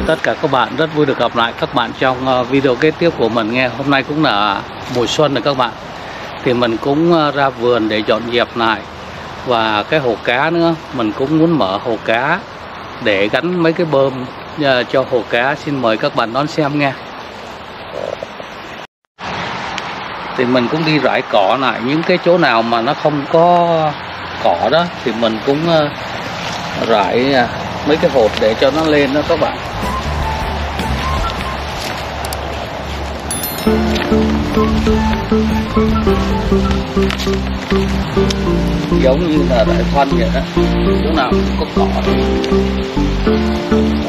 Chào tất cả các bạn, rất vui được gặp lại các bạn trong ờ, video kế tiếp của mình nghe. Hôm nay cũng là mùa xuân rồi các bạn. Thì mình cũng ờ, ra vườn để dọn dẹp lại và cái hồ cá nữa, mình cũng muốn mở hồ cá để gắn mấy cái bơm ờ, cho hồ cá. Xin mời các bạn đón xem nghe. Thì mình cũng đi rải cỏ lại những cái chỗ nào mà nó không có cỏ đó thì mình cũng rải à, mấy cái hột để cho nó lên đó các bạn. Giống như là đại phân vậy đó chỗ nào cũng có cỏ đó.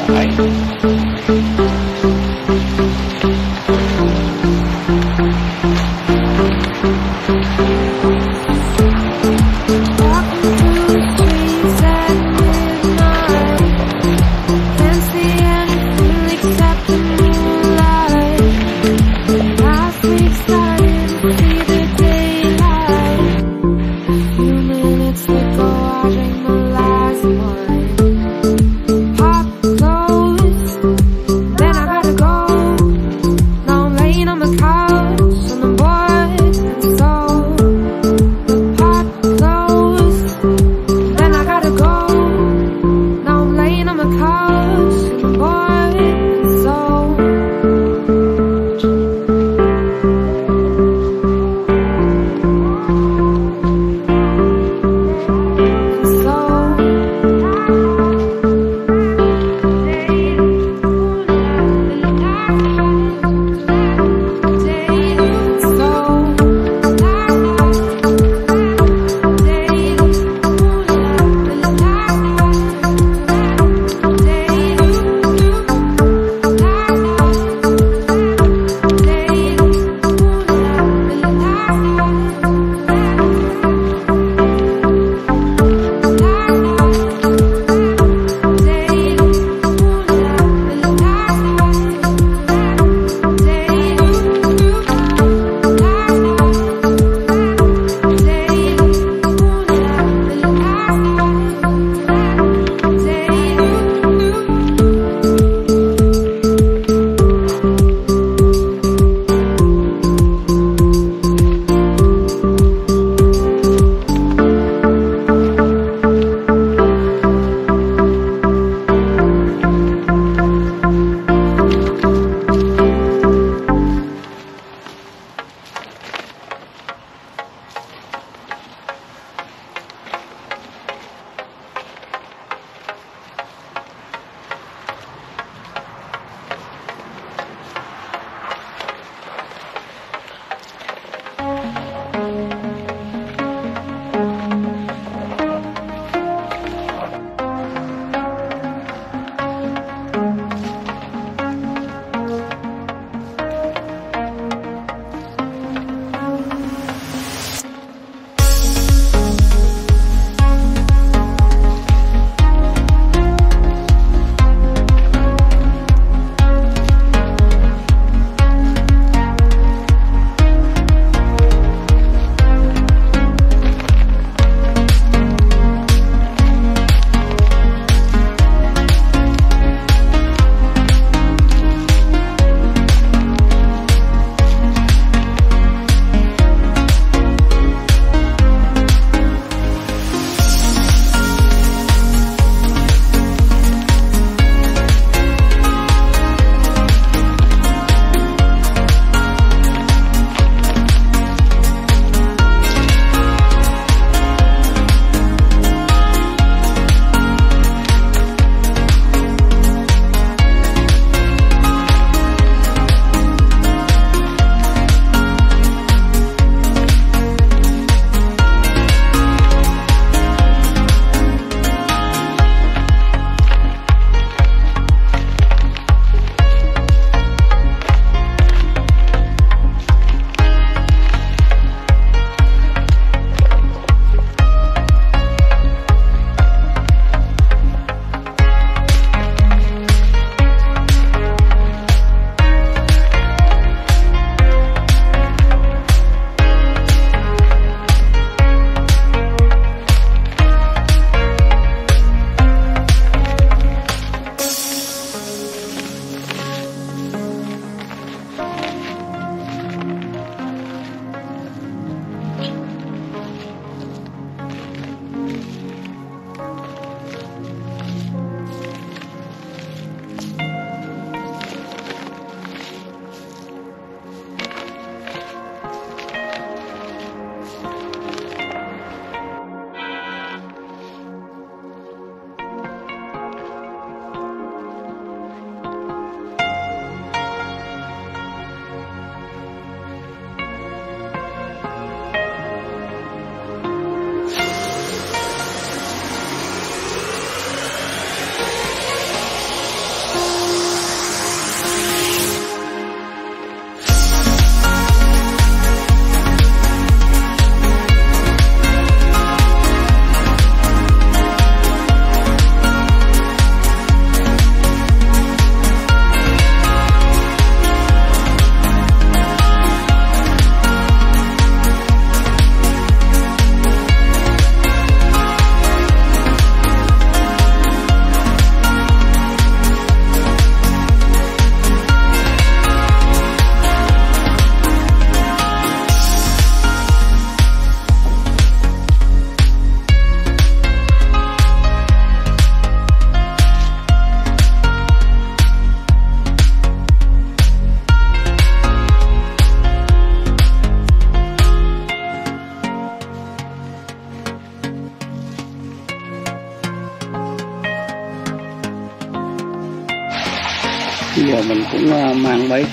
Đấy.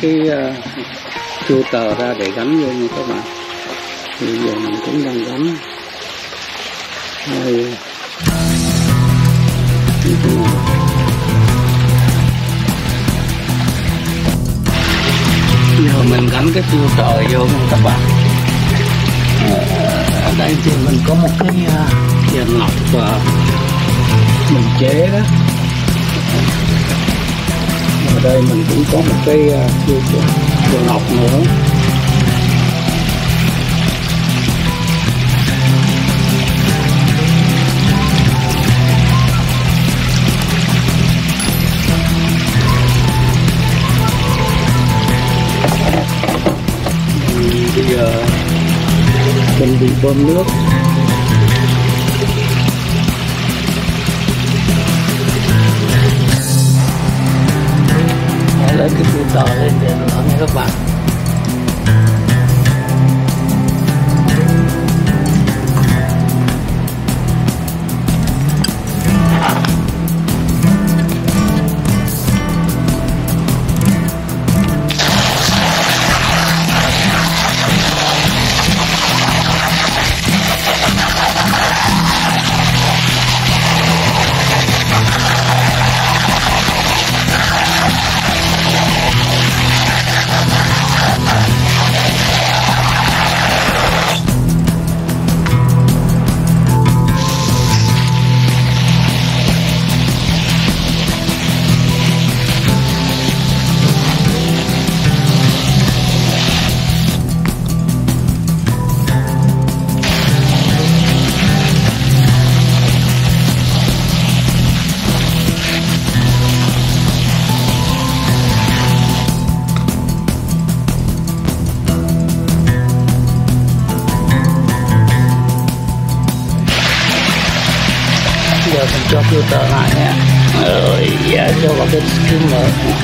Cái uh, tờ ra để gắn vô nha các bạn. Thì bây giờ mình cũng đang gắn. Đây. Giờ mình gắn cái filter vô nha các bạn. Ờ, ở đây thì mình có một cái ờ, uh, dàn lọc và mình chế đó ở đây mình cũng có một cái à, uh, dàn ngọc nữa. Bây giờ chuẩn bị bơm nước. Lấy cái filter lên để nữa nha giờ cho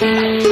vào cái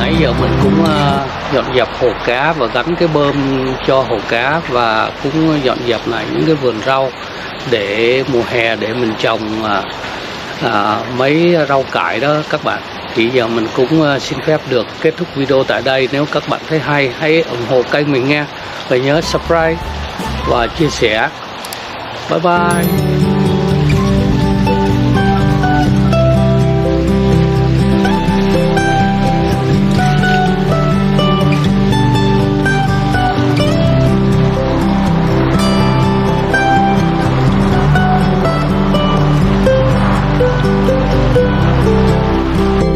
nãy giờ mình cũng ờ, dọn dẹp hồ cá và gắn cái bơm cho hồ cá và cũng dọn dẹp lại những cái vườn rau để mùa hè để mình trồng à, à, mấy rau cải đó các bạn. Thì giờ mình cũng xin phép được kết thúc video tại đây. Nếu các bạn thấy hay hãy ủng hộ kênh mình nghe và nhớ subscribe và chia sẻ. Bye bye.